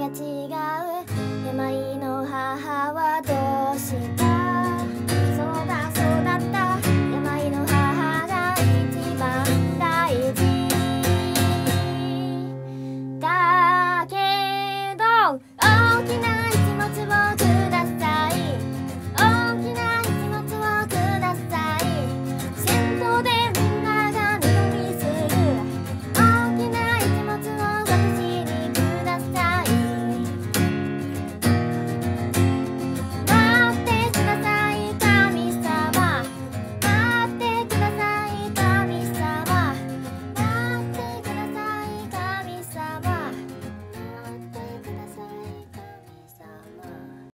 が違う。病の母はどうした？そうだそうだった。病の母が一番大事。だけど大きな